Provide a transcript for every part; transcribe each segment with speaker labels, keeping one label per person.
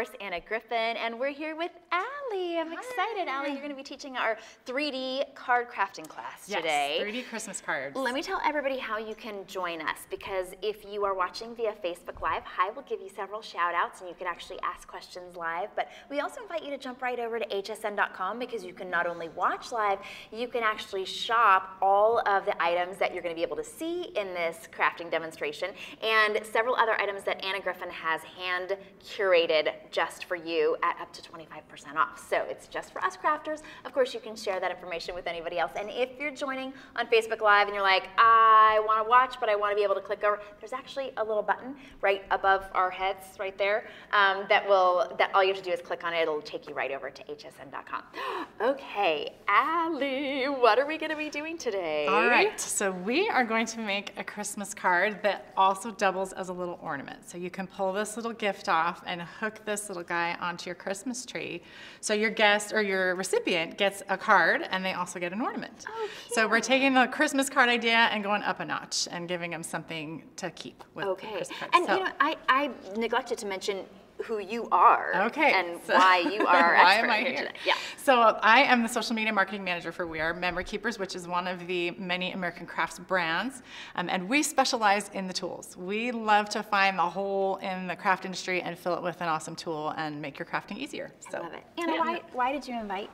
Speaker 1: course, Anna Griffin, and we're here with Aly. I'm Hi. excited. Aly, you're going to be teaching our 3D card crafting class
Speaker 2: yes,
Speaker 1: today.
Speaker 2: 3D Christmas cards.
Speaker 1: Let me tell everybody how you can join us, because if you are watching via Facebook Live, Hi will give you several shout outs, and you can actually ask questions live. But we also invite you to jump right over to hsn.com, because you can not only watch live, you can actually shop all of the items that you're going to be able to see in this crafting demonstration. And several other items that Anna Griffin has hand curated just for you at up to 25% off. So it's just for us crafters. Of course, you can share that information with anybody else. And if you're joining on Facebook Live and you're like, I want to watch, but I want to be able to click over, there's actually a little button right above our heads right there um, that will, that all you have to do is click on it. It'll take you right over to hsn.com. okay, Aly, what are we going to be doing today?
Speaker 2: All right, so we are going to make a Christmas card that also doubles as a little ornament. So you can pull this little gift off and hook this little guy onto your Christmas tree. So your guest or your recipient gets a card and they also get an ornament.
Speaker 1: Oh,
Speaker 2: so we're taking the Christmas card idea and going up a notch and giving them something to keep with
Speaker 1: okay. And
Speaker 2: so,
Speaker 1: you know, I, I neglected to mention who you are
Speaker 2: okay,
Speaker 1: and
Speaker 2: so
Speaker 1: why you are
Speaker 2: why
Speaker 1: am
Speaker 2: I here?
Speaker 1: Today. Yeah.
Speaker 2: So I am the social media marketing manager for We R Memory Keepers, which is one of the many American Crafts brands, um, and we specialize in the tools. We love to find the hole in the craft industry and fill it with an awesome tool and make your crafting easier.
Speaker 1: So. I love it. Anna, yeah. why, why did you invite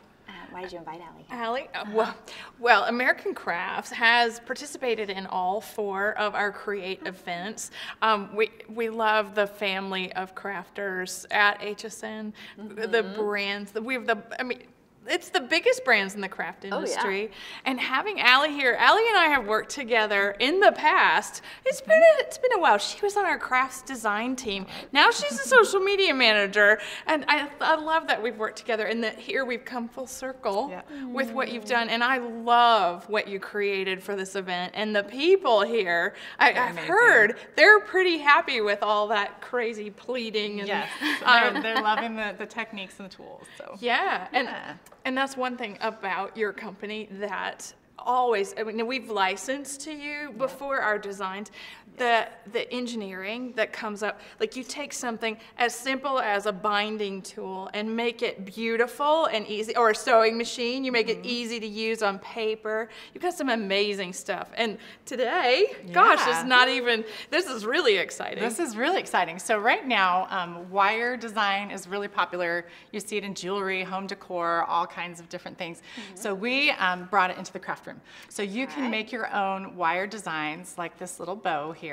Speaker 1: why did you invite Aly?
Speaker 3: Aly? Uh, well, well, American Crafts has participated in all four of our Create events. Um, we, we love the family of crafters at HSN, mm -hmm. the mm-hmm. brands. We have the, I mean, it's the biggest brands in the craft industry. Oh, yeah. And having Aly here, Aly and I have worked together in the past. It's been a, it's been a while. She was on our crafts design team. Now she's a social media manager, and I, I love that we've worked together and that here we've come full circle yeah. with what you've done. And I love what you created for this event. And the people here, I, have heard they're pretty happy with all that crazy pleating. And,
Speaker 2: yes, um, they're, they're, loving the, the techniques and the tools. So
Speaker 3: yeah, and. Yeah and that's one thing about your company that always, I mean, we've licensed to you before our designs, the, the engineering that comes up, like you take something as simple as a binding tool and make it beautiful and easy, or a sewing machine, you make mm -hmm. it mm-hmm. easy to use on paper. You've got some amazing stuff. And today, yeah. gosh, it's not even, this is really exciting.
Speaker 2: This is really exciting. So right now, um, wire design is really popular. You see it in jewelry, home decor, all kinds of different things. Mm -hmm. So we um, brought it into the craft room. So you can make your own wire designs like this little bow here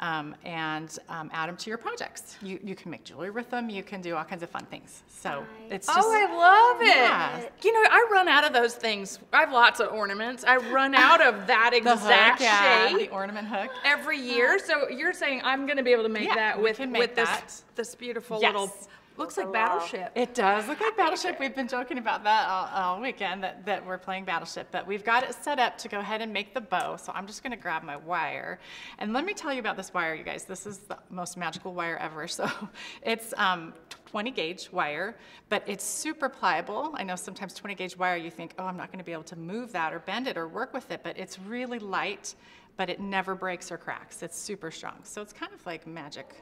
Speaker 2: um, and um, add them to your projects. You, you can make jewelry with them. You can do all kinds of fun things. So it's just.
Speaker 3: Oh, I love it. Yeah. You know, I run out of those things. I have lots of ornaments. I run out of that exact
Speaker 2: hook, yeah,
Speaker 3: shape.
Speaker 2: The ornament hook.
Speaker 3: Every year. So you're saying I'm going to be able to make yeah, that with, with that. this, this beautiful
Speaker 2: yes.
Speaker 3: little Looks like Battleship.
Speaker 2: It does look like Battleship. We've been joking about that all, all, weekend that, that we're playing Battleship, but we've got it set up to go ahead and make the bow. So I'm just gonna grab my wire. And let me tell you about this wire, you guys. This is the most magical wire ever. So it's um, 20 gauge wire, but it's super pliable. I know sometimes 20 gauge wire, you think, oh, I'm not gonna be able to move that or bend it or work with it, but it's really light, but it never breaks or cracks. It's super strong. So it's kind of like magic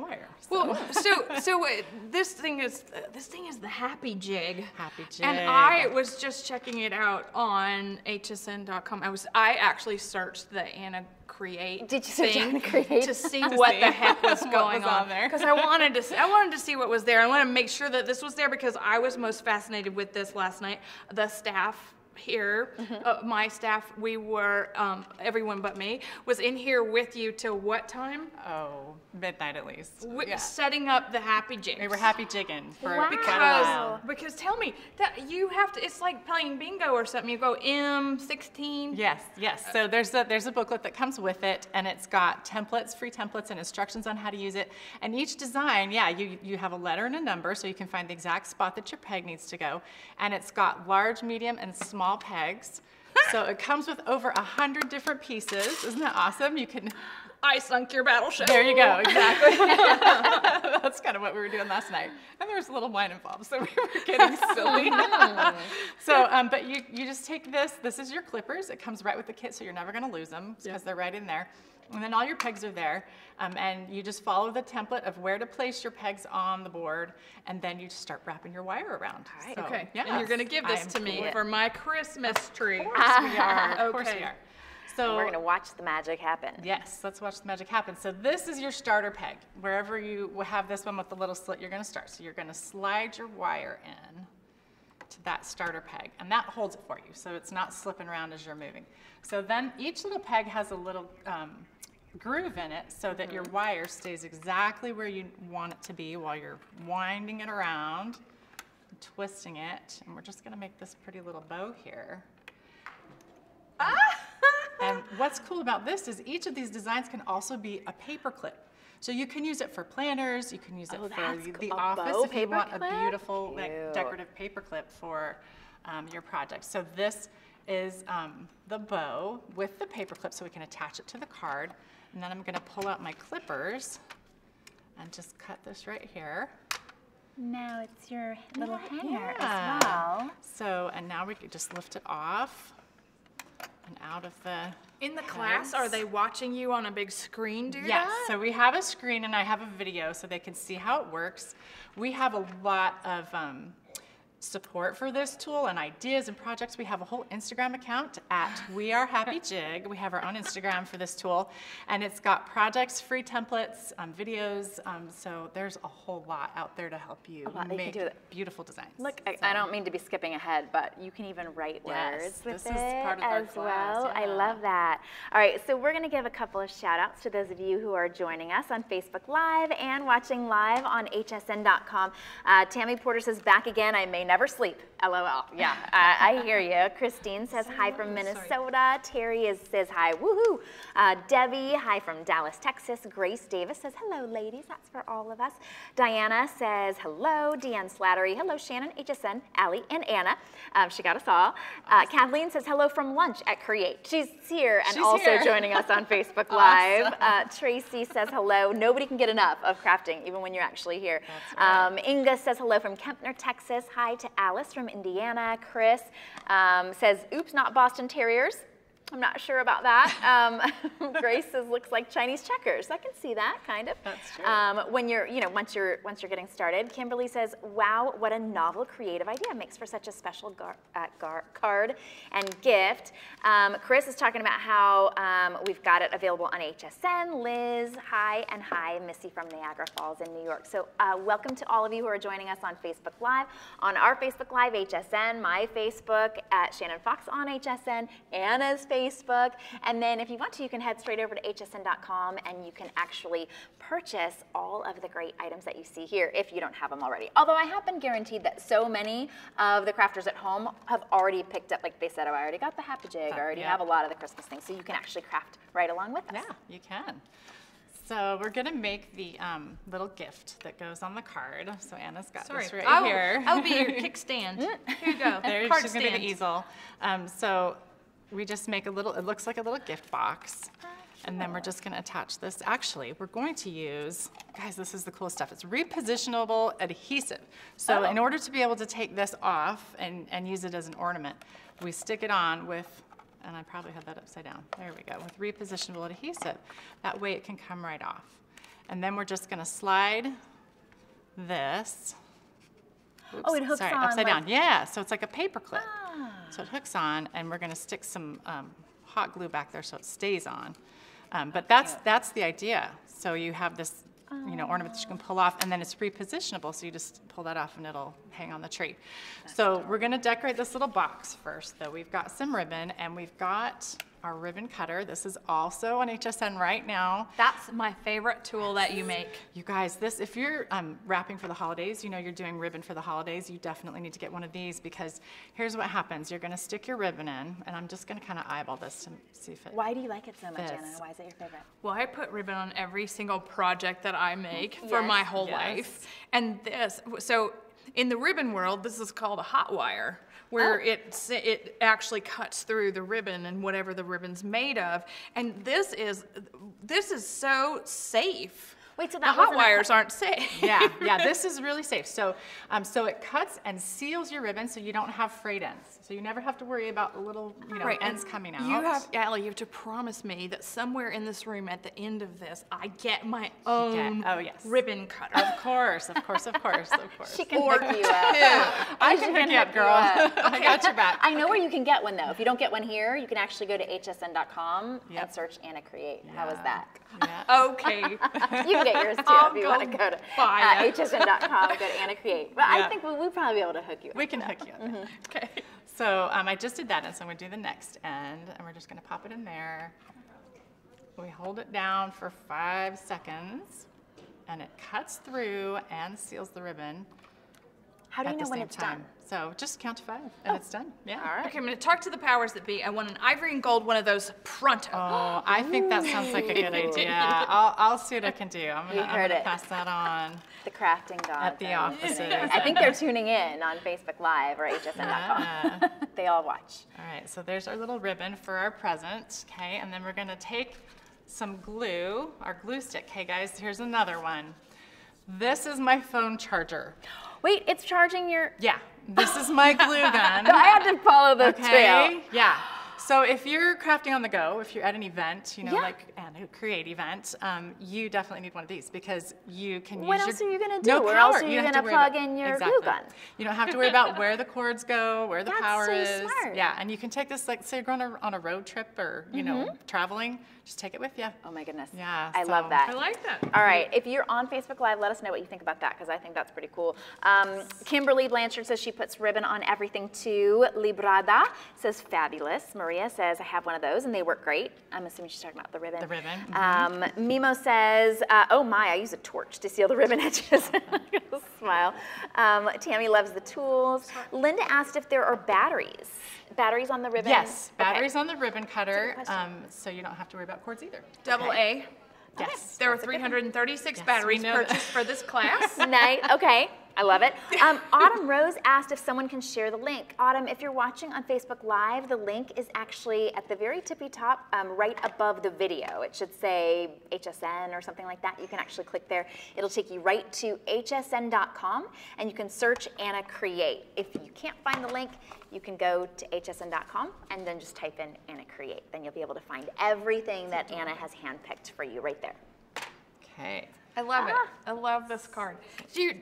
Speaker 2: wire.
Speaker 3: So. Well, so so uh, this thing is uh, this thing is the Happy Jig.
Speaker 2: Happy Jig.
Speaker 3: And I was just checking it out on hsn.com. I was I actually searched the Anna Create
Speaker 1: Did you search Anna Create
Speaker 3: to see to what see the heck was going was on, on there? Because I wanted to see, I wanted to see what was there. I wanted to make sure that this was there because I was most fascinated with this last night. The staff here, mm -hmm. uh, my staff, we were, um, everyone but me, was in here with you till what time?
Speaker 2: Oh, midnight at least.
Speaker 3: We, yeah. Setting up the happy jigs.
Speaker 2: We were happy jigging for
Speaker 3: wow. because, Because tell me, that you have to, it's like playing bingo or something. You go M16.
Speaker 2: Yes, yes. So there's a, there's a booklet that comes with it and it's got templates, free templates and instructions on how to use it. And each design, yeah, you, you have a letter and a number so you can find the exact spot that your peg needs to go. And it's got large, medium, and small small pegs. so it comes with over a hundred different pieces. Isn't that awesome? You can
Speaker 3: I sunk your battleship.
Speaker 2: There you go, exactly. That's kind of what we were doing last night. And there was a little wine involved, so we were getting silly. so, um, but you, you just take this, this is your clippers. It comes right with the kit, so you're never gonna lose them because they're right in there. And then all your pegs are there. Um, and you just follow the template of where to place your pegs on the board. And then you just start wrapping your wire around.
Speaker 1: right.
Speaker 2: So,
Speaker 3: Okay,
Speaker 2: yes,
Speaker 3: and you're gonna give this to me for my Christmas tree.
Speaker 2: Of course we are, of course we
Speaker 3: Okay.
Speaker 2: are. So
Speaker 1: We're gonna watch the magic happen.
Speaker 2: Yes, let's watch the magic happen. So this is your starter peg. Wherever you will have this one with the little slit, you're gonna start. So you're gonna slide your wire in to that starter peg, and that holds it for you, so it's not slipping around as you're moving. So then each little peg has a little um, groove in it so that your wire stays exactly where you want it to be while you're winding it around, twisting it, and we're just gonna make this pretty little bow here. And what's cool about this is each of these designs can also be a paper clip. So you can use it for planners, you can use it
Speaker 1: Oh,
Speaker 2: for the-
Speaker 1: A
Speaker 2: office if you want a beautiful like decorative paper clip for um, your project. So this is um, the bow with the paper clip so we can attach it to the card. And then I'm gonna pull out my clippers and just cut this right here.
Speaker 1: Now it's your little hanger
Speaker 2: Yeah.
Speaker 1: as well.
Speaker 2: So, and now we can just lift it off and out of the
Speaker 3: In the class, are they watching you on a big screen do
Speaker 2: Yes,
Speaker 3: that?
Speaker 2: so we have a screen and I have a video so they can see how it works. We have a lot of um, support for this tool and ideas and projects. We have a whole Instagram account at We Are Happy Jig. We have our own Instagram for this tool, and it's got projects, free templates, um, videos. Um, so there's a whole lot out there to help you
Speaker 1: you
Speaker 2: make
Speaker 1: do
Speaker 2: beautiful designs.
Speaker 1: Look, I, I don't mean to be skipping ahead, but you can even write
Speaker 2: Yes,
Speaker 1: words with
Speaker 2: this
Speaker 1: it
Speaker 2: is part of our
Speaker 1: as well. I love that. All right, so we're going to give a couple of shout outs to those of you who are joining us on Facebook Live and watching live on hsn.com. Uh, Tammy Porter says, back again, I may never sleep. LOL. Yeah, I, I hear you. Christine says hi from Minnesota. Terry is, says hi. Woohoo. Uh, Debbie, hi from Dallas, Texas. Grace Davis says hello, ladies. That's for all of us. Diana says hello. Deanne Slattery. Hello, Shannon, HSN, Aly, and Anna. Um, she got us all. Uh, Kathleen says hello from lunch at Create. She's here and
Speaker 2: She's
Speaker 1: also
Speaker 2: here.
Speaker 1: joining us on Facebook Live. Uh, Tracy says hello. Nobody can get enough of crafting, even when you're actually here. Um, Inga says hello from Kempner, Texas. Hi to Alice from Indiana. Chris um, says, oops, not Boston Terriers. I'm not sure about that. Um, Grace says, looks like Chinese checkers. I can see that, kind of.
Speaker 2: That's true.
Speaker 1: Um, when you're, you know, once you're once you're getting started. Kimberly says, wow, what a novel, creative idea. Makes for such a special gar- uh, gar- card and gift. Um, Chris is talking about how um, we've got it available on HSN. Liz, hi, and hi, Missy from Niagara Falls in New York. So uh, welcome to all of you who are joining us on Facebook Live, on our Facebook Live, HSN, my Facebook, at Shannon Fox on HSN, Anna's Facebook. And then if you want to, you can head straight over to hsn.com and you can actually purchase all of the great items that you see here if you don't have them already. Although I have been guaranteed that so many of the crafters at home have already picked up, like they said, oh, I already got the Happy Jig, I already
Speaker 2: yeah.
Speaker 1: have a lot of the Christmas things. So you can actually craft right along with us.
Speaker 2: Yeah, you can. So we're gonna make the um, little gift that goes on the card. So Anna's got
Speaker 3: Sorry,
Speaker 2: this right
Speaker 3: I will,
Speaker 2: here.
Speaker 3: I'll be your kickstand. Here you go.
Speaker 2: There,
Speaker 3: Card
Speaker 2: she's gonna be the easel. Um, so we just make a little, it looks like a little gift box. And then we're just gonna attach this. Actually, we're going to use, guys, this is the cool stuff. It's repositionable adhesive. So in oh. order to be able to take this off and, and use it as an ornament, we stick it on with, and I probably had that upside down. There we go, with repositionable adhesive. That way it can come right off. And then we're just gonna slide this.
Speaker 1: Oh, it hooks
Speaker 2: sorry,
Speaker 1: on,
Speaker 2: upside
Speaker 1: like-
Speaker 2: down. Yeah, so it's like a paper clip. So it hooks on, and we're gonna stick some um, hot glue back there so it stays on. Um, But that's, that's the idea. So you have this, you know, ornament that you can pull off, and then it's repositionable, so you just pull that off and it'll hang on the tree. So we're gonna decorate this little box first, though. We've got some ribbon, and we've got our ribbon cutter. This is also on HSN right now.
Speaker 3: That's my favorite tool that you make.
Speaker 2: You guys, this, if you're um, wrapping for the holidays, you know you're doing ribbon for the holidays, you definitely need to get one of these because here's what happens. You're gonna stick your ribbon in, and I'm just gonna kind of eyeball this to see if it.
Speaker 1: Why do you like it so much,
Speaker 2: This.
Speaker 1: Anna? Why is it your favorite?
Speaker 3: Well, I put ribbon on every single project that I make for my whole
Speaker 2: Yes.
Speaker 3: life. And this, so in the ribbon world, this is called a hot wire, where
Speaker 1: Oh.
Speaker 3: it's, it actually cuts through the ribbon and whatever the ribbon's made of. And this is, this is so safe.
Speaker 1: Wait, so
Speaker 3: The hot
Speaker 1: wasn't a
Speaker 3: wires aren't safe.
Speaker 2: yeah, yeah, this is really safe. So, um, so it cuts and seals your ribbon so you don't have frayed ends. So you never have to worry about the little, you know,
Speaker 3: Right,
Speaker 2: ends
Speaker 3: and
Speaker 2: coming out.
Speaker 3: You have, Aly, you have to promise me that somewhere in this room at the end of this, I get my own
Speaker 2: oh, yes.
Speaker 3: ribbon cutter.
Speaker 2: Of course, of course, of course, of course.
Speaker 1: She can
Speaker 3: Or
Speaker 1: hook you up.
Speaker 2: I can hook you up, girl. I got your back.
Speaker 1: I know where you can get one though. If you don't get one here, you can actually go to hsn.com and search Anna Create. How was that?
Speaker 2: Yeah.
Speaker 3: Okay.
Speaker 1: You can get yours too
Speaker 3: I'll
Speaker 1: if you want to go to uh, hsn.com and go to Anna Create. But I think we'll, we'll probably be able to hook you up.
Speaker 2: We can hook you up.
Speaker 1: Mm-hmm.
Speaker 3: Okay.
Speaker 2: So um, I just did that, and so I'm going to do the next end, and we're just going to pop it in there. We hold it down for five seconds, and it cuts through and seals the ribbon
Speaker 1: How do you
Speaker 2: the
Speaker 1: know when it's
Speaker 2: time.
Speaker 1: done?
Speaker 2: So just count to five, and it's done. Oh, yeah.
Speaker 1: All right.
Speaker 3: Okay, I'm going to talk to the powers that be. I want an ivory and gold one of those pronto.
Speaker 2: Oh, I think that sounds like a good idea. I'll, I'll see what I can do. I'm
Speaker 1: You
Speaker 2: gonna,
Speaker 1: heard it.
Speaker 2: pass that on
Speaker 1: The crafting gods.
Speaker 2: at the
Speaker 1: are
Speaker 2: offices.
Speaker 1: I think they're tuning in on Facebook Live or hsn.com.
Speaker 2: Yeah.
Speaker 1: they all watch.
Speaker 2: All right, so there's our little ribbon for our present, okay? And then we're gonna take some glue, our glue stick. Okay, guys, here's another one. This is my phone charger.
Speaker 1: Wait, it's charging your.
Speaker 2: Yeah, this is my glue gun.
Speaker 1: I had to follow the trail.
Speaker 2: Yeah. So if you're crafting on the go, if you're at an event, you know,
Speaker 1: Yeah.
Speaker 2: like an who create event, um, you definitely need one of these because you can
Speaker 1: What
Speaker 2: use
Speaker 1: else
Speaker 2: your,
Speaker 1: are you gonna
Speaker 2: no
Speaker 1: do? Where
Speaker 2: power.
Speaker 1: else are you
Speaker 2: have
Speaker 1: gonna
Speaker 2: to worry about-
Speaker 1: plug in your glue
Speaker 2: exactly.
Speaker 1: gun?
Speaker 2: You don't have to worry about where the cords go, where the
Speaker 1: That's
Speaker 2: power
Speaker 1: so
Speaker 2: is.
Speaker 1: smart.
Speaker 2: Yeah, and you can take this like say you're going on a, road trip or you know
Speaker 1: Mm-hmm.
Speaker 2: traveling, just take it with you.
Speaker 1: Oh my goodness.
Speaker 2: Yeah,
Speaker 1: I love that.
Speaker 3: I like that.
Speaker 1: All right, if you're on Facebook Live, let us know what you think about that because I think that's pretty cool. Um, Kimberly Blanchard says she puts ribbon on everything too. Librada says fabulous. Maria says I have one of those and they work great. I'm assuming she's talking about the ribbon.
Speaker 2: The ribbon,
Speaker 1: Um, Mimo says, uh, oh my, I use a torch to seal the ribbon edges. Smile. Um, Tammy loves the tools. Linda asked if there are batteries. Batteries on the ribbon?
Speaker 2: Yes,
Speaker 1: Okay.
Speaker 2: batteries on the ribbon cutter, um, so you don't have to worry about cords either.
Speaker 3: Double
Speaker 1: Okay.
Speaker 3: A.
Speaker 2: Yes.
Speaker 3: There were
Speaker 1: That's a good one.
Speaker 3: 336
Speaker 2: Yes, we
Speaker 3: batteries
Speaker 2: know that.
Speaker 3: purchased for this class.
Speaker 1: Nice. Okay. I love it. Um, Autumn Rose asked if someone can share the link. Autumn, if you're watching on Facebook Live, the link is actually at the very tippy top, um, right above the video. It should say HSN or something like that. You can actually click there. It'll take you right to hsn.com and you can search Anna Create. If you can't find the link, you can go to hsn.com and then just type in Anna Create. Then you'll be able to find everything that Anna has handpicked for you right there.
Speaker 2: Okay.
Speaker 3: I love it.
Speaker 1: Ah.
Speaker 3: I love this card. Do you,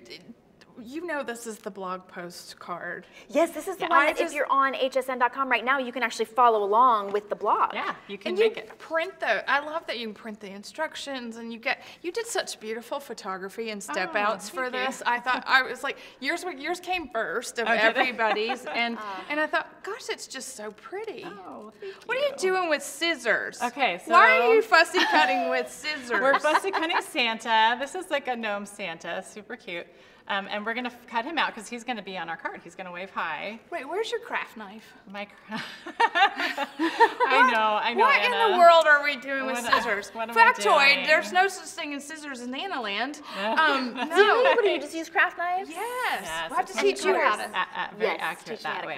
Speaker 3: you know this is the blog post card.
Speaker 1: Yes, this is the
Speaker 3: Yeah,
Speaker 1: one
Speaker 3: I
Speaker 1: that if you're on hsn.com right now, you can actually follow along with the blog.
Speaker 2: Yeah, you can
Speaker 3: And
Speaker 2: make
Speaker 3: you
Speaker 2: it.
Speaker 3: print the. I love that you can print the instructions, and you get. You did such beautiful photography and oh, step
Speaker 2: Oh,
Speaker 3: outs for
Speaker 2: thank you.
Speaker 3: this. I thought I was like yours. were- Yours came first of
Speaker 2: Oh,
Speaker 3: everybody's, and uh. and I thought, gosh, it's just so pretty.
Speaker 2: Oh, thank
Speaker 3: What are you doing with scissors?
Speaker 2: Okay, so.
Speaker 3: Why are you fussy cutting with scissors?
Speaker 2: We're fussy cutting Santa. This is like a gnome Santa, super cute. Um, and we're gonna f- cut him out because he's gonna be on our card. He's gonna wave hi.
Speaker 3: Wait, where's your craft knife?
Speaker 2: My, cr- I know, I know.
Speaker 3: What in the world are we doing with
Speaker 2: What-
Speaker 3: scissors?
Speaker 2: what am I
Speaker 3: Factoid,
Speaker 2: doing?
Speaker 3: there's no such thing as scissors in Annaland. Um, no.
Speaker 1: What do you just use craft knives?
Speaker 3: Yes.
Speaker 2: Yes,
Speaker 3: we'll have to teach you how
Speaker 1: colors.
Speaker 3: to.
Speaker 2: A- a- very
Speaker 1: Yes,
Speaker 2: accurate
Speaker 1: teach me how
Speaker 2: that
Speaker 1: to
Speaker 2: way.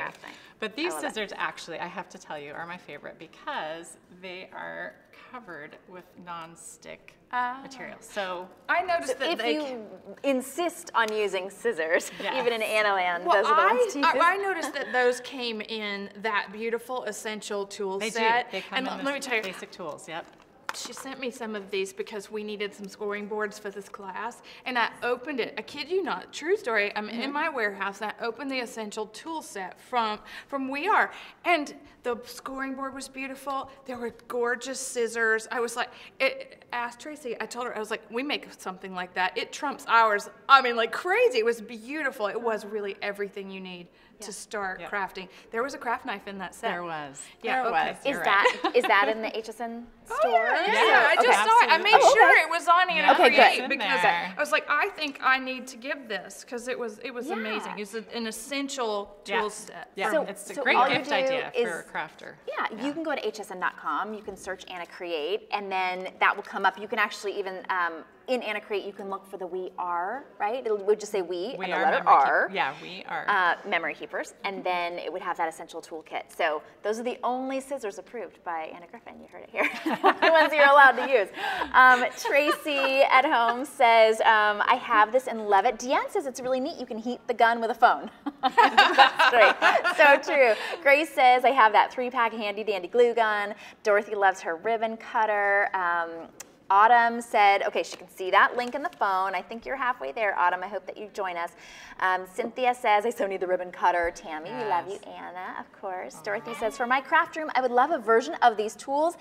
Speaker 1: Craft things.
Speaker 2: But these
Speaker 1: love it.
Speaker 2: scissors, actually, I have to tell you, are my favorite because they are covered with non-stick
Speaker 3: Ah.
Speaker 2: material. So
Speaker 3: I noticed that
Speaker 1: If
Speaker 3: they.
Speaker 1: you insist on using scissors,
Speaker 2: Yes.
Speaker 1: even in Annaland,
Speaker 3: well,
Speaker 1: those are the
Speaker 3: I,
Speaker 1: ones to use.
Speaker 3: I, I noticed that those came in that beautiful essential tool
Speaker 2: they
Speaker 3: set.
Speaker 2: do. They come
Speaker 3: and
Speaker 2: in
Speaker 3: let me tell you,
Speaker 2: basic tools. Yep.
Speaker 3: She sent me some of these because we needed some scoring boards for this class. And I opened it. I kid you not, true story. I'm
Speaker 1: Mm-hmm.
Speaker 3: in my warehouse and I opened the essential tool set from from We Are. And the scoring board was beautiful. There were gorgeous scissors. I was like, it, asked Tracy. I told her I was like, we make something like that. It trumps ours. I mean, like crazy. It was beautiful. It was really everything you need to start
Speaker 2: Yep.
Speaker 3: crafting. There was a craft knife in that set.
Speaker 2: There was.
Speaker 3: Yeah,
Speaker 2: there
Speaker 3: okay.
Speaker 2: was.
Speaker 1: is
Speaker 2: You're right.
Speaker 1: that is that in the HSN store?
Speaker 3: Oh, yeah, yeah,
Speaker 2: Yeah,
Speaker 3: I just
Speaker 2: okay.
Speaker 3: saw it. I made
Speaker 2: Absolutely.
Speaker 3: sure it was on Anna
Speaker 1: Okay.
Speaker 3: Create because. I was like, I think I need to give this because it was it was
Speaker 1: Yeah.
Speaker 3: amazing. It's a- an essential
Speaker 2: Yeah.
Speaker 3: tool set.
Speaker 2: Yeah,
Speaker 1: So-
Speaker 2: it's a
Speaker 1: so
Speaker 2: great gift idea
Speaker 1: is-
Speaker 2: for a crafter.
Speaker 1: Yeah, you can go to hsn.com, you can search Anna Create, and then that will come up. You can actually even um, in Anna Create, you can look for the we are, right? It would just say we,
Speaker 2: We
Speaker 1: and the letter
Speaker 2: memory keep-
Speaker 1: R.
Speaker 2: Yeah, we are.
Speaker 1: Uh, memory keepers, and then it would have that essential toolkit. So those are the only scissors approved by Anna Griffin. You heard it here. the ones you're allowed to use. Um, Tracy at home says, um, I have this and love it. Deanne says it's really neat. You can heat the gun with a phone. That's great. So true. Grace says, I have that three pack handy dandy glue gun. Dorothy loves her ribbon cutter. Um, Autumn said, okay, she can see that link in the phone. I think you're halfway there, Autumn. I hope that you join us. Um, Cynthia says, I so need the ribbon cutter. Tammy, we love you. Anna, of course. Dorothy says, for my craft room, I would love a version of these tools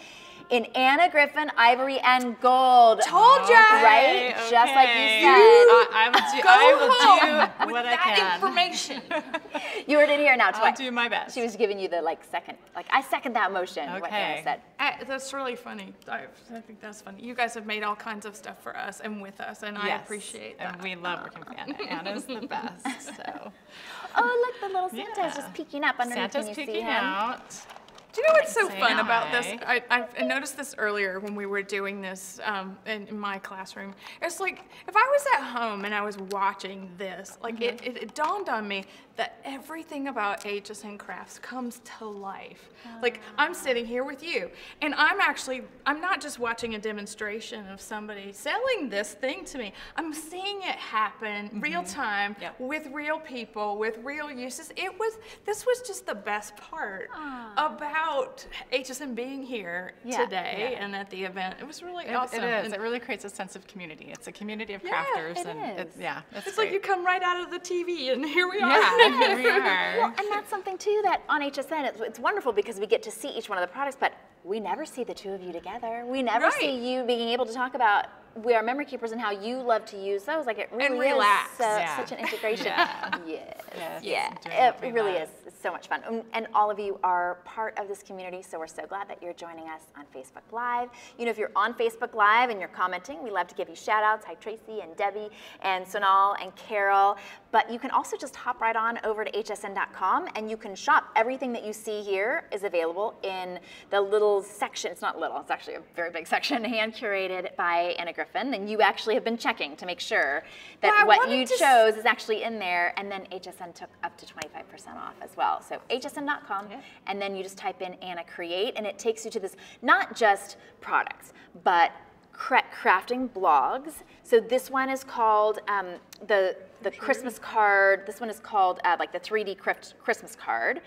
Speaker 1: in Anna Griffin, ivory, and gold.
Speaker 3: Told ya!
Speaker 1: Right?
Speaker 2: Okay,
Speaker 1: Just like you
Speaker 2: okay.
Speaker 1: said.
Speaker 2: I, I will do,
Speaker 3: Go
Speaker 2: I will
Speaker 3: home
Speaker 2: do
Speaker 3: with
Speaker 2: what I
Speaker 3: that
Speaker 2: can.
Speaker 3: information.
Speaker 1: You heard it here now
Speaker 2: I'll
Speaker 1: twice.
Speaker 2: do my best.
Speaker 1: She was giving you the like second, like I second that motion. What Anna
Speaker 2: Okay.
Speaker 1: said.
Speaker 3: I, that's really funny. I, I think that's funny. You guys have made all kinds of stuff for us and with us, and I appreciate that.
Speaker 2: And we love working with Anna. Anna's the best. So
Speaker 1: Oh, look, the little Santa's
Speaker 2: Yeah.
Speaker 1: just peeking up underneath.
Speaker 2: Santa's
Speaker 1: Can you see
Speaker 2: peeking
Speaker 1: him?
Speaker 2: out.
Speaker 3: Do you know what's so
Speaker 2: Say
Speaker 3: fun about this?
Speaker 2: hi.
Speaker 3: I, I, I noticed this earlier when we were doing this um, in, in my classroom. It's like if I was at home and I was watching this, like it, it, it dawned on me that everything about HSN Crafts comes to life. Ah. Like I'm sitting here with you, and I'm actually I'm not just watching a demonstration of somebody selling this thing to me. I'm seeing it happen mm-hmm. real time
Speaker 2: Yep.
Speaker 3: with real people with real uses. It was this was just the best part ah. about HSN being here
Speaker 1: Yeah.
Speaker 3: today
Speaker 2: Yeah.
Speaker 3: and at the event. It was really
Speaker 2: It,
Speaker 3: awesome.
Speaker 2: it is.
Speaker 3: And
Speaker 2: It really creates a sense of community. It's a community of
Speaker 3: Yeah,
Speaker 2: crafters,
Speaker 1: it
Speaker 2: and it's
Speaker 1: is.
Speaker 2: yeah, it's,
Speaker 3: it's like you come right out of the TV, and here we are.
Speaker 2: Yeah, here we are.
Speaker 1: Well, and that's something too that on HSN, it's, it's wonderful because we get to see each one of the products, but we never see the two of you together. We never
Speaker 3: Right.
Speaker 1: see you being able to talk about We R Memory Keepers and how you love to use those. Like it really
Speaker 3: relax.
Speaker 1: is so,
Speaker 2: Yeah.
Speaker 1: such an integration.
Speaker 2: Yeah.
Speaker 1: Yes.
Speaker 2: Yes,
Speaker 1: Yeah. It really is. It's so much fun. Um, And all of you are part of this community, so we're so glad that you're joining us on Facebook Live. You know, if you're on Facebook Live and you're commenting, we love to give you shout outs. Hi, Tracy and Debbie and Sonal and Carol. But you can also just hop right on over to hsn.com and you can shop. Everything that you see here is available in the little section. It's not little, it's actually a very big section, hand curated by Anna Griffin. And you actually have been checking to make sure that
Speaker 3: Well,
Speaker 1: what you chose is actually in there. And then HSN took up to 25% off as well. So hsn.com, and then you just type in Anna Create, and it takes you to this not just products, but crafting blogs. So this one is called um, the the Christmas card. This one is called uh, like the 3D crypt- Christmas card.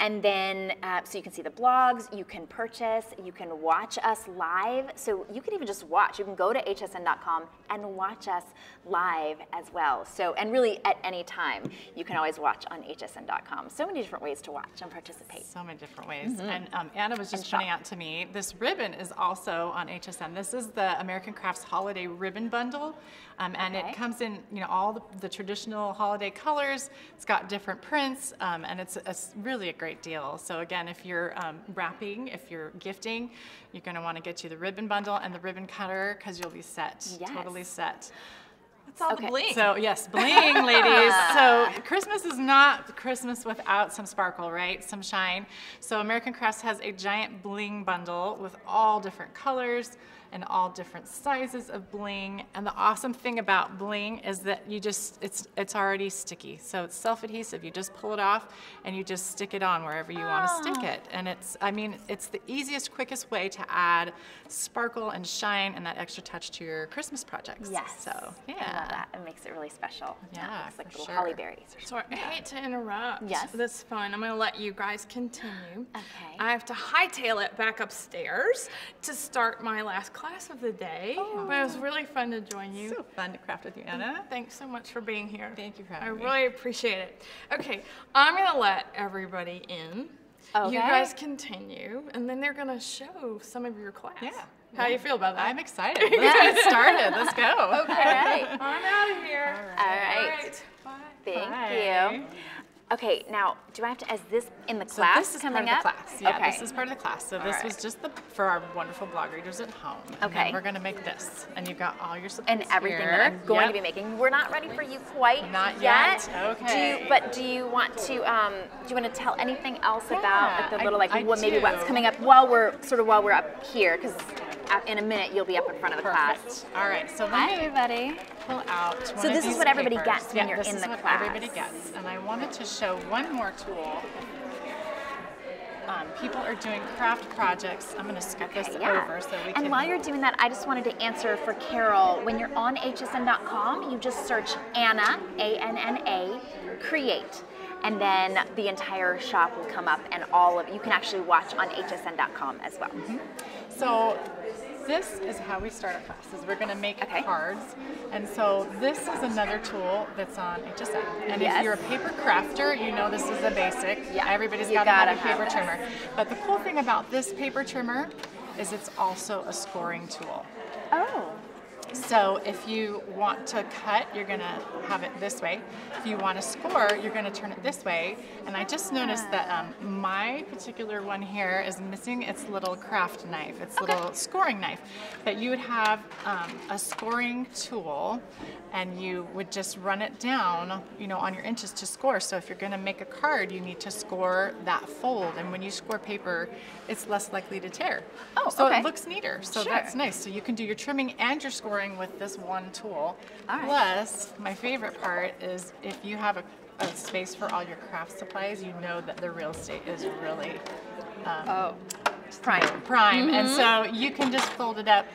Speaker 1: And then, uh, so you can see the blogs, you can purchase, you can watch us live. So you can even just watch. You can go to hsn.com and watch us live as well. So, and really at any time, you can always watch on hsn.com. So many different ways to watch and participate.
Speaker 2: So many different ways. And um, Anna was just. Pointing out to me this ribbon is also on HSN. This is the American Crafts Holiday Ribbon Bundle. Um, and
Speaker 1: Okay.
Speaker 2: it comes in, you know, all the, the traditional holiday colors. It's got different prints, um, and it's, it's really a great deal. So again, if you're um, wrapping, if you're gifting, you're going to want to get you the ribbon bundle and the ribbon cutter because you'll be set,
Speaker 1: Yes.
Speaker 2: totally set.
Speaker 3: It's all
Speaker 1: Okay.
Speaker 3: the bling.
Speaker 2: So yes, bling, ladies. So Christmas is not Christmas without some sparkle, right? Some shine. So American Crafts has a giant bling bundle with all different colors and all different sizes of bling. And the awesome thing about bling is that you just it's it's already sticky. So it's self-adhesive. You just pull it off and you just stick it on wherever you want to ah. stick it. And it's I mean, it's the easiest, quickest way to add sparkle and shine and that extra touch to your Christmas projects.
Speaker 1: Yes.
Speaker 2: So yeah.
Speaker 1: I love that. It makes it really special.
Speaker 2: Yeah,
Speaker 1: It's like little
Speaker 2: sure.
Speaker 1: holly berries. or
Speaker 3: So I hate to interrupt.
Speaker 1: Yes.
Speaker 3: That's fine. I'm going to let you guys continue.
Speaker 1: Okay.
Speaker 3: I have to hightail it back upstairs to start my last class of the day. Oh. But it was really fun to join you.
Speaker 2: So fun to craft with you, Anna.
Speaker 3: Thanks so much for being here.
Speaker 2: Thank you for
Speaker 3: I
Speaker 2: having me.
Speaker 3: really appreciate it. Okay, I'm gonna let everybody in.
Speaker 1: Okay.
Speaker 3: You guys continue, and then they're gonna show some of your class.
Speaker 2: Yeah.
Speaker 3: How you feel about that?
Speaker 2: I'm excited. Let's get started. Let's go.
Speaker 1: All right.
Speaker 3: I'm out of here.
Speaker 1: All right.
Speaker 3: Bye.
Speaker 1: Thank
Speaker 2: Bye.
Speaker 1: you. Okay, now do I have to? Is this in the class So
Speaker 2: this is
Speaker 1: coming
Speaker 2: part of
Speaker 1: up?
Speaker 2: the class. Yeah,
Speaker 1: okay.
Speaker 2: this is part of the class. So this
Speaker 1: right.
Speaker 2: was just the for our wonderful blog readers at home.
Speaker 1: Okay.
Speaker 2: We're gonna make this, and you've got all your supplies
Speaker 1: and everything
Speaker 2: here.
Speaker 1: that I'm going
Speaker 2: Yep.
Speaker 1: to be making. We're not ready for you quite
Speaker 2: Not
Speaker 1: yet.
Speaker 2: yet?
Speaker 1: Do
Speaker 2: Okay.
Speaker 1: you, but do you want to? Um, do you want to tell anything else about like the little
Speaker 2: I-
Speaker 1: like
Speaker 2: I
Speaker 1: what maybe what's coming up while we're sort of while we're up here? Because in a minute you'll be up in front of the class.
Speaker 2: All right, so
Speaker 1: Hi,
Speaker 2: me
Speaker 1: everybody.
Speaker 2: pull out one
Speaker 1: So this is what everybody
Speaker 2: papers.
Speaker 1: gets when
Speaker 2: yeah,
Speaker 1: you're
Speaker 2: this
Speaker 1: in
Speaker 2: is
Speaker 1: the
Speaker 2: what
Speaker 1: class.
Speaker 2: everybody gets. And I wanted to show one more tool. Um, people are doing craft projects. I'm going to scoot this
Speaker 1: Yeah.
Speaker 2: over so we can.
Speaker 1: and
Speaker 2: can.
Speaker 1: while you're doing that, I just wanted to answer for Carol. When you're on hsn.com, you just search Anna, A N N A, create. And then the entire shop will come up and all of you can actually watch on hsn.com as well. Mm-hmm.
Speaker 2: So this is how we start our classes. We're going to make
Speaker 1: Okay.
Speaker 2: cards. And so this is another tool that's on HSN. And
Speaker 1: Yes.
Speaker 2: if you're a paper crafter, you know this is a basic.
Speaker 1: Yeah.
Speaker 2: Everybody's got to have a paper
Speaker 1: have
Speaker 2: trimmer. But the cool thing about this paper trimmer is it's also a scoring tool.
Speaker 1: Oh.
Speaker 2: So if you want to cut, you're gonna have it this way. If you want to score, you're gonna turn it this way. And I just noticed that um, my particular one here is missing its little craft knife, its little scoring knife. But you would have um, a scoring tool, and you would just run it down, you know, on your inches to score. So if you're gonna make a card, you need to score that fold. And when you score paper, it's less likely to tear.
Speaker 1: Oh,
Speaker 2: so
Speaker 1: okay.
Speaker 2: it looks neater. So
Speaker 1: Sure.
Speaker 2: that's nice. So you can do your trimming and your scoring with this one tool.
Speaker 1: Right.
Speaker 2: Plus, my favorite part is if you have a, a space for all your craft supplies, you know that the real estate is really
Speaker 1: Oh. Prime.
Speaker 2: prime. And
Speaker 1: Mm-hmm.
Speaker 2: so you can just fold it up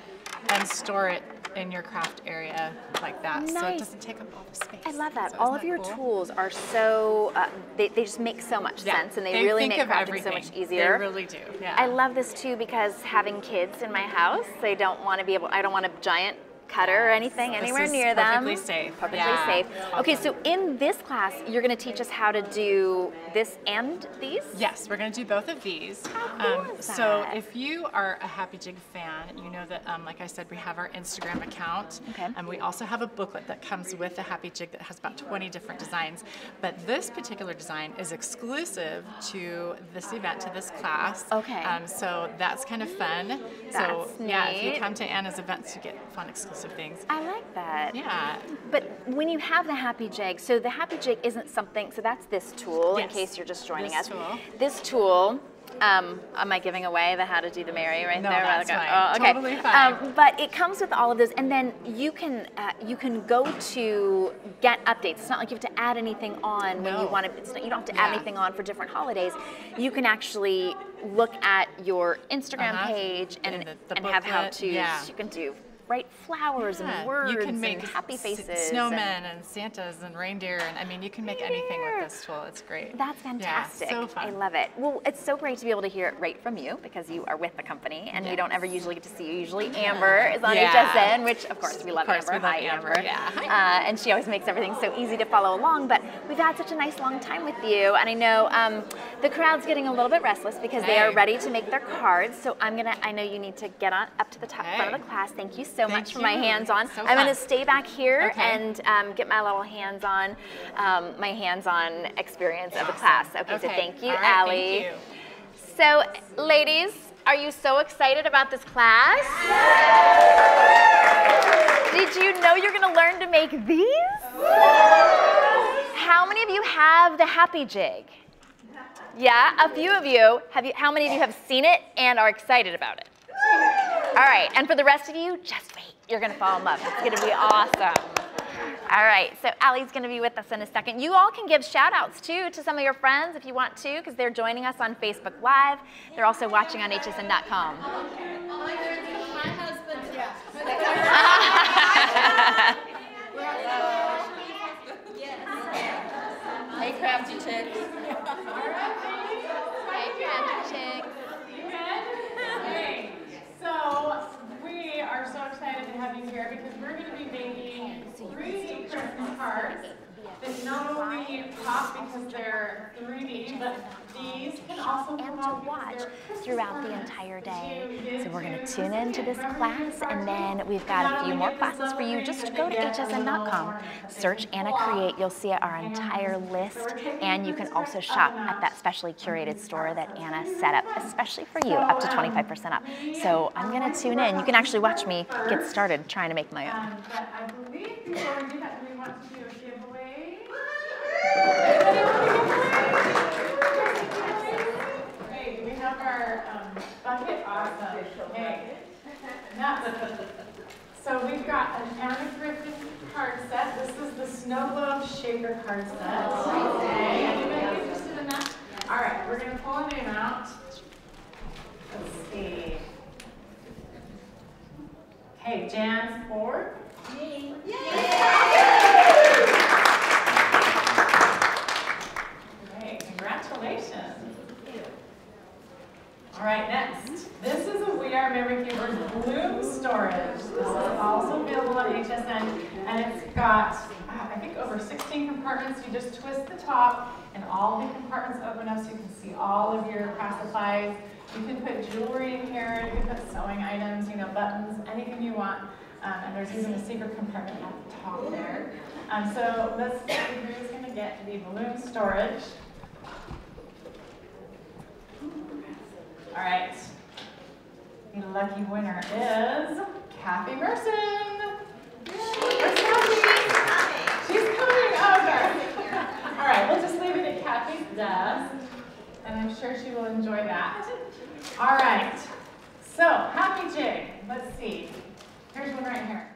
Speaker 2: and store it in your craft area like that. So it doesn't take up all the space.
Speaker 1: I love that.
Speaker 2: So
Speaker 1: All of
Speaker 2: that
Speaker 1: your
Speaker 2: cool?
Speaker 1: tools are so, uh, they, they just make so much
Speaker 2: Yeah,
Speaker 1: sense and they, really make crafting so much easier.
Speaker 2: They really do. Yeah.
Speaker 1: I love this too because having kids in my house, they don't want to be able, I don't want a giant cutter or anything anywhere
Speaker 2: is
Speaker 1: near them.
Speaker 2: perfectly safe.
Speaker 1: Perfectly
Speaker 2: Yeah.
Speaker 1: safe. Okay, so in this class, you're going to teach us how to do this and these?
Speaker 2: Yes, we're going to do both of these. Um,
Speaker 1: How cool is
Speaker 2: so
Speaker 1: that?
Speaker 2: if you are a Happy Jig fan, you know that, um, like I said, we have our Instagram account.
Speaker 1: Okay.
Speaker 2: And we also have a booklet that comes with the Happy Jig that has about 20 different designs. But this particular design is exclusive to this event, to this class.
Speaker 1: Okay.
Speaker 2: Um, so that's kind of fun. That's so
Speaker 1: That's
Speaker 2: yeah, if you come to Anna's events, you get fun exclusive things.
Speaker 1: I like that.
Speaker 2: Yeah.
Speaker 1: But when you have the Happy Jig, so the Happy Jig isn't something, so that's this tool in case you're just joining
Speaker 2: this
Speaker 1: us.
Speaker 2: tool.
Speaker 1: This tool, um, am I giving away the how to do the Mary right
Speaker 2: No,
Speaker 1: there?
Speaker 2: that's fine.
Speaker 1: Oh, okay.
Speaker 2: Totally fine.
Speaker 1: Um, but it comes with all of those, and then you can uh, you can go to get updates. It's not like you have to add anything on when you want to. It's not, you don't have to add anything on for different holidays. You can actually look at your Instagram
Speaker 2: Uh-huh.
Speaker 1: page and,
Speaker 2: And the- the
Speaker 1: and have how to.
Speaker 2: yeah.
Speaker 1: You can do write flowers
Speaker 2: Yeah,
Speaker 1: and words
Speaker 2: you can make
Speaker 1: and happy faces. and-
Speaker 2: snowmen and Santas and reindeer, and I mean, you can make anything with this tool. It's great.
Speaker 1: That's
Speaker 2: Yeah,
Speaker 1: fantastic.
Speaker 2: so fun.
Speaker 1: I love it. Well, it's so great to be able to hear it right from you because you are with the company and we don't ever usually get to see you. Usually Amber is on
Speaker 2: Yeah.
Speaker 1: HSN, which of course we love
Speaker 2: course,
Speaker 1: Amber.
Speaker 2: we love
Speaker 1: Hi
Speaker 2: Amber.
Speaker 1: Amber.
Speaker 2: Yeah.
Speaker 1: Uh, and she always makes everything so easy to follow along. But we've had such a nice long time with you, and I know um, the crowd's getting a little bit restless because they are ready to make their cards. So I'm gonna. I know you need to get on up to the top front of the class. Thank you so
Speaker 2: Thank
Speaker 1: much for my hands on.
Speaker 2: So
Speaker 1: I'm gonna stay back here
Speaker 2: Okay.
Speaker 1: and um, get my little hands-on, um, my hands-on experience of the class. Okay, so thank you,
Speaker 2: All right,
Speaker 1: Aly.
Speaker 2: Thank you.
Speaker 1: So, ladies, are you so excited about this class? Yes. Did you know you're gonna learn to make these? How many of you have the Happy Jig? Yeah, a few of you. Have you? How many of you have seen it and are excited about it? All right, and for the rest of you, just wait. You're gonna fall in love. It's gonna be awesome. All right, so Aly's gonna be with us in a second. You all can give shout outs too to some of your friends if you want to, because they're joining us on Facebook Live. They're also watching on hsn.com. My husband. Yes.
Speaker 4: Hey, crafty chicks.
Speaker 1: Hey, Crafty Chick.
Speaker 2: Hey, so we are so excited to have you because we're going to be making three Christmas cards. That not only pop because they're 3D, but these can also
Speaker 1: and to watch throughout the entire day. So we're going to
Speaker 2: to
Speaker 1: tune into this class, and then we've got a few more classes for you. Just go to
Speaker 2: they get a
Speaker 1: hsn.com, search Anna Create. You'll see our entire list, and you can also shop at that specially curated store that Anna set up, especially for you, up to 25% off. So I'm going to tune in. You can actually watch me get started trying to make my own.
Speaker 2: Um, but I believe before we do that, do we want to do a giveaway? Anybody want a giveaway? Great, we have our um, bucket awesome. Okay.
Speaker 4: That's- So we've got an Anna Griffin card set. This is the Snow Globe Shaker card set. Okay, anybody interested in that? All right, we're gonna pull a name out. Let's see. Okay, Jan Ford. Okay, congratulations. All right, next. This is a Keepers Bloom Storage. This is also available on HSN, and it's got, I think, over 16 compartments. You just twist the top, and all the compartments open up so you can see all of your craft supplies. You can put jewelry in here, you can put sewing items, you know, buttons, anything you want. Um, and there's even a secret compartment at the top there. Um, so let's see who's going to get the Bloom Storage. All right. The lucky winner is Kathy Merson. Kathy? She's coming. Okay. All right, we'll just leave it at Kathy's desk, and I'm sure she will enjoy that. All right. So, happy jig. Let's see. Here's one right here.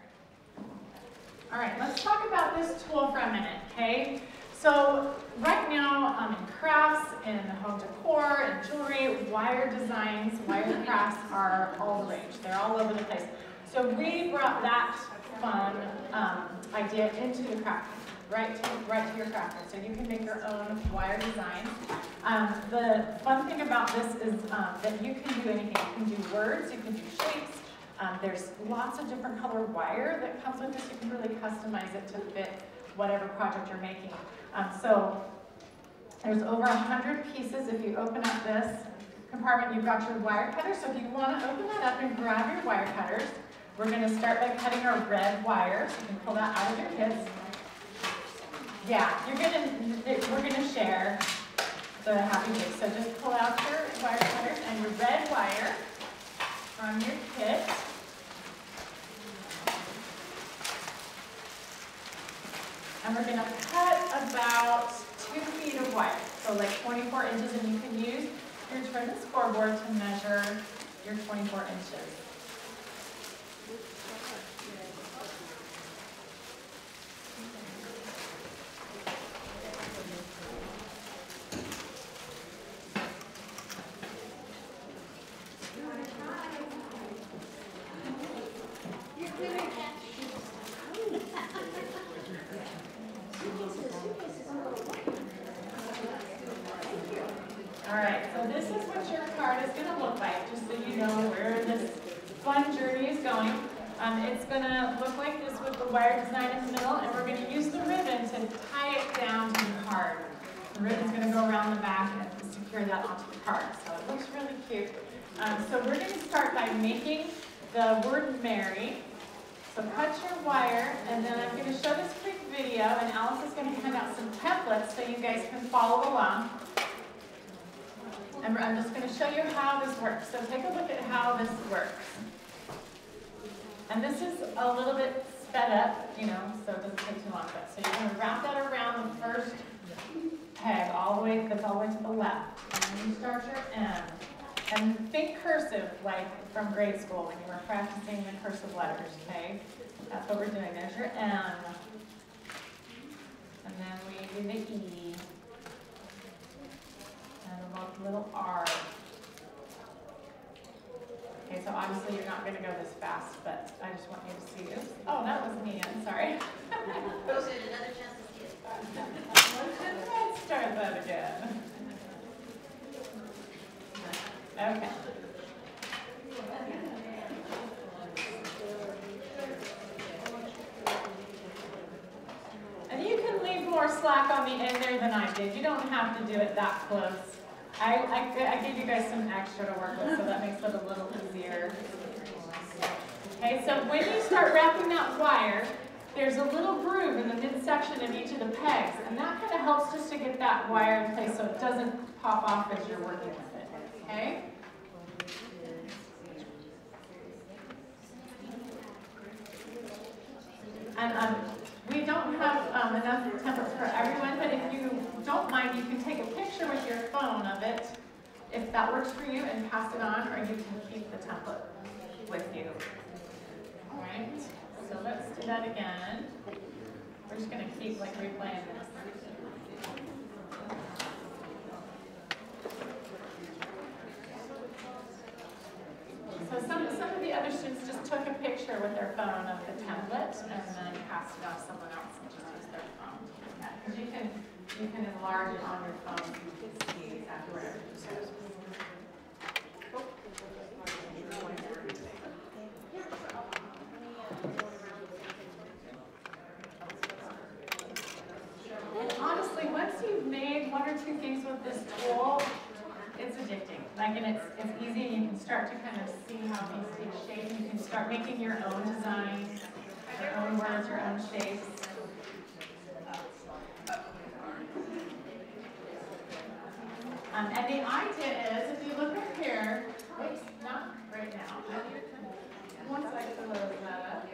Speaker 4: All right, let's talk about this tool for a minute, okay? So right now um, in crafts, in home decor, in jewelry, wire designs, wire crafts are all the rage. They're all over the place. So we brought that fun um, idea into the craft, right to, right to your craft. So you can make your own wire design. Um, the fun thing about this is um, that you can do anything. You can do words, you can do shapes, um, there's lots of different color wire that comes with this. You can really customize it to fit whatever project you're making. Um, so there's over 100 pieces. If you open up this compartment, you've got your wire cutter. So if you want to open that up and grab your wire cutters, we're going to start by cutting our red wire. So you can pull that out of your kits. Yeah, you're to, we're going to share the happy day. So just pull out your wire cutters and your red wire from your kit. And we're gonna cut about two feet of wire, so like 24 inches, and you can use your trim scoreboard to measure your 24 inches. All right, so this is what your card is gonna look like, just so you know where this fun journey is going. Um, it's gonna look like this with the wire design in the middle, and we're gonna use the ribbon to tie it down to the card. The ribbon's gonna go around the back and secure that onto the card, so it looks really cute. Um, so we're gonna start by making the word Mary. So cut your wire, and then I'm gonna show this quick video, and Alice is gonna hand out some templates so you guys can follow along. And I'm just going to show you how this works. So take a look at how this works. And this is a little bit sped up, you know, so it doesn't take too long. But so you're going to wrap that around the first peg all the way, that's all the way to the left. And then you start your M. And think cursive, like from grade school when you were practicing the cursive letters, okay? That's what we're doing. There's your M. And then we do the E and a little R. Okay, so obviously you're not gonna go this fast, but I just want you to see this. Oh, that was me, I'm sorry.
Speaker 5: Are another chance to see it.
Speaker 4: Let's start that again. Okay. And you can leave more slack on the end there than I did. You don't have to do it that close. I, I, I gave you guys some extra to work with, so that makes it a little easier. Okay, so when you start wrapping that wire, there's a little groove in the midsection of each of the pegs, and that kind of helps just to get that wire in place so it doesn't pop off as you're working with it, okay? And um, we don't have um, enough templates for everyone, but if you don't mind, you can take a picture with your phone of it, if that works for you, and pass it on, or you can keep the template with you. All right, so let's do that again. We're just gonna keep like replaying this. So some, some of the other students just took a picture with their phone of the template and then passed it off to someone else and just used their phone. Because you can, you can enlarge it on your phone, you can see exactly where everything goes. And honestly, once you've made one or two things with this tool, it's Like, and it's, it's easy, you can start to kind of see how things take shape. You can start making your own designs, your own words, your own shapes. Um, and the idea is, if you look up here, wait, not right now. Once I close that.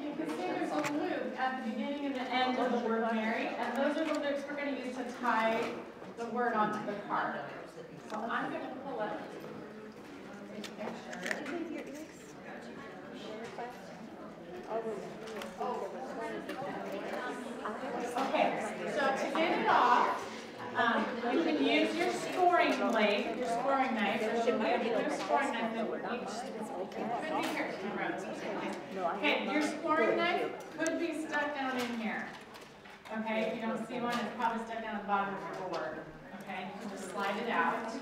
Speaker 4: You can see there's a loop at the beginning and the end of the word Mary, and those are the loops we're going to use to tie the word onto the card. Okay, so uh, to get it off, um, you can use your scoring blade, your scoring knife, or should scoring knife that would each, okay. Your scoring knife could be stuck down in here. Okay, if you don't see one, it's probably stuck down at the bottom of your board. Okay, you can just slide it out.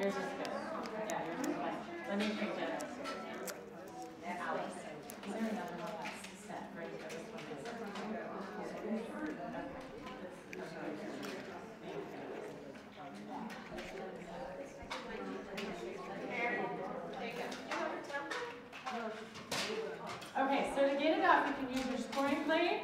Speaker 4: Yours is good. Yeah, yours is fine. Let me print it. Alex, is there another one that's set ready for this one? Okay, so to get it off, you can use your scoring blade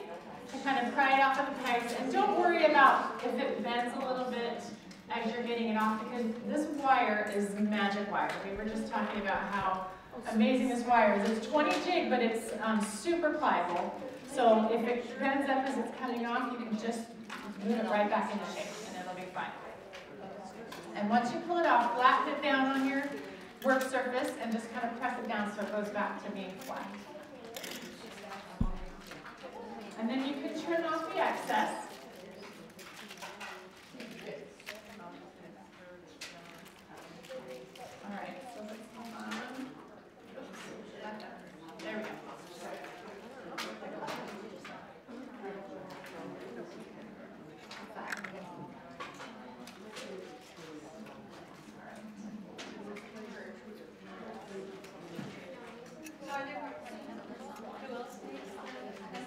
Speaker 4: to kind of pry it off of the pipes. And don't worry about if it bends a little bit as you're getting it off because this wire is magic wire. We were just talking about how amazing this wire is. It's 20 jig, but it's um, super pliable. So if it bends up as it's coming off, you can just move it right back into shape and it'll be fine. And once you pull it off, flatten it down on your work surface and just kind of press it down so it goes back to being flat. And then you can trim off the excess. All right, so let's hold on. There we go.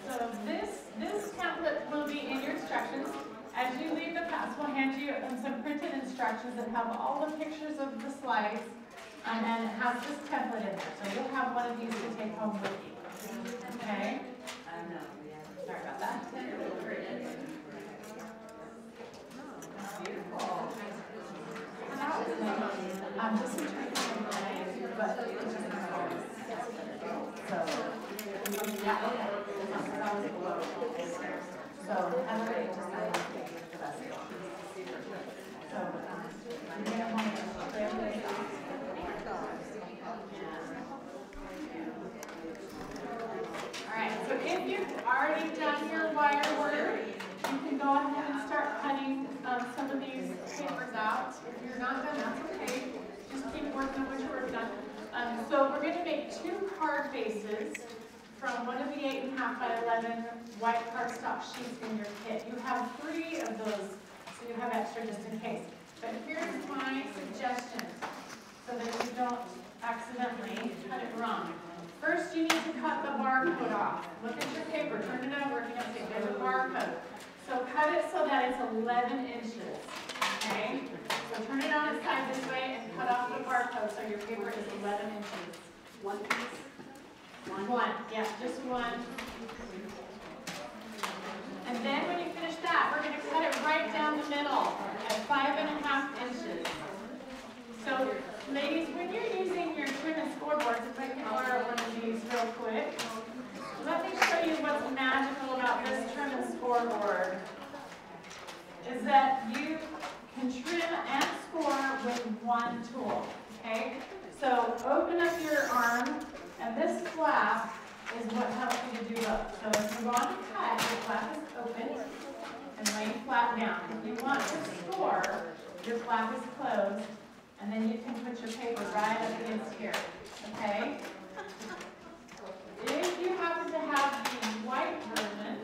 Speaker 4: So this, this template will be in your instructions. As you leave the class, we'll hand you um, some printed instructions that have all the pictures of the slides, um, and it has this template in there. So you'll have one of these to take home with you. Okay? Sorry about that. Beautiful. Um, this is but so, yeah, okay. So, everybody just kind of the best. So, um, you're gonna want to clear this off. All right, so if you've already done your wire work, you can go ahead and start cutting, um, some of these papers out. If you're not done, that's okay. Just keep working on what you're working on. Um, so we're gonna make two card bases from one of the eight and a half by eleven white cardstock sheets in your kit. You have three of those, so you have extra just in case. But here's my suggestion, so that you don't accidentally cut it wrong. First, you need to cut the barcode off. Look at your paper, turn it over, you don't see, there's a barcode. So cut it so that it's eleven inches, okay? So turn it on its side this way and cut off the barcode so your paper is eleven inches.
Speaker 6: One piece?
Speaker 4: One, yeah, just one. And then when you finish that, we're gonna cut it right down the middle at five and a half inches. So, ladies, when you're using your trim and scoreboards, if I can order one of these real quick, let me show you what's magical about this trim and scoreboard is that you can trim and score with one tool, okay? So open up your arm, and this flap is what helps you to do both. So if you want to cut, your flap is open and laying flat down. If you want to score, your flap is closed, and then you can put your paper right up against here, okay? If you happen to have the white version,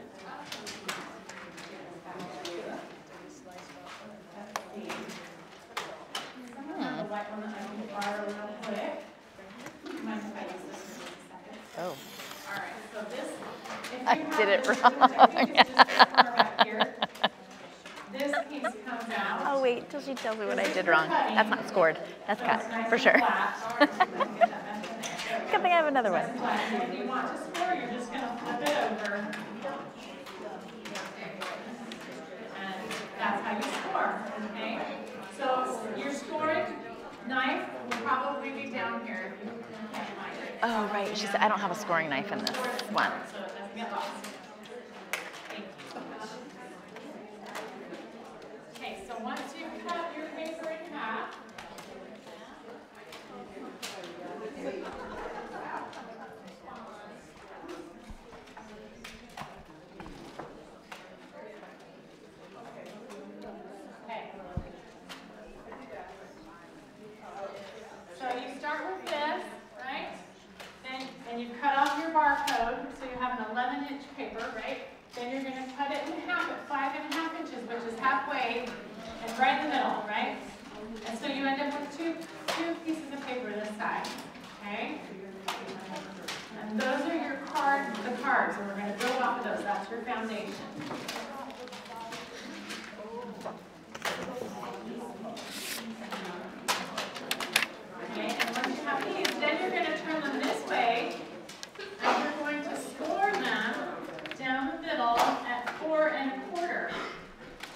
Speaker 4: the white one that I can borrow real quick.
Speaker 1: Oh.
Speaker 4: All right, so this,
Speaker 1: I did it wrong.
Speaker 4: if you just stick this corner back here, This piece comes out.
Speaker 1: Oh, wait till she tells me what I did wrong. That's not scored. That's cut, for sure.
Speaker 4: flat. Let's get that back in there.
Speaker 1: Good thing I have another one.
Speaker 4: Nice and flat. And If you want to score, you're just gonna flip it over. That's how you score, okay? So your scoring knife will probably be down here. if you can't find it.
Speaker 1: Oh, right. She said, I don't have a scoring knife in this one.
Speaker 4: So it doesn't get lost. Thank you. Okay, so once you cut your paper in half, Okay. So you start with this, right? Then, and you cut off your barcode, so you have an 11 inch paper, right? Then you're gonna cut it in half at five and a half inches, which is halfway and right in the middle, right? And so you end up with two, two pieces of paper this side, okay? And those are your card, the cards, and we're gonna build off of those, that's your foundation. Okay, and once you have these, then you're gonna turn them this way, and you're going to score them down the middle at four and a quarter.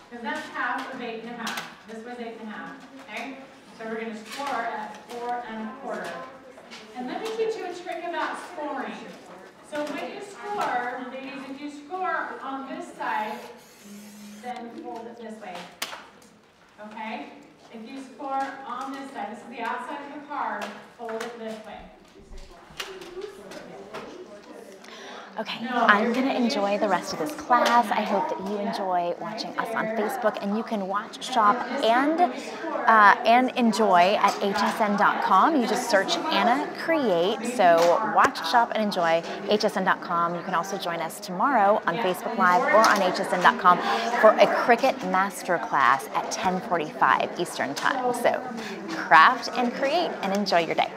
Speaker 4: Because that's half of eight and a half. This was eight and a half, okay? So we're gonna score at four and a quarter. And let me teach you a trick about scoring. So when you score, ladies, if you score on this side, then fold it this way. Okay? If you score on this side, this is the outside of the card, fold it this way.
Speaker 1: Okay, I'm gonna enjoy the rest of this class. I hope that you enjoy watching us on Facebook, and you can watch, shop, and uh, and enjoy at hsn.com. You just search Anna Create. So watch, shop, and enjoy hsn.com. You can also join us tomorrow on Facebook Live or on hsn.com for a Cricut Masterclass at 10:45 Eastern Time. So craft and create, and enjoy your day.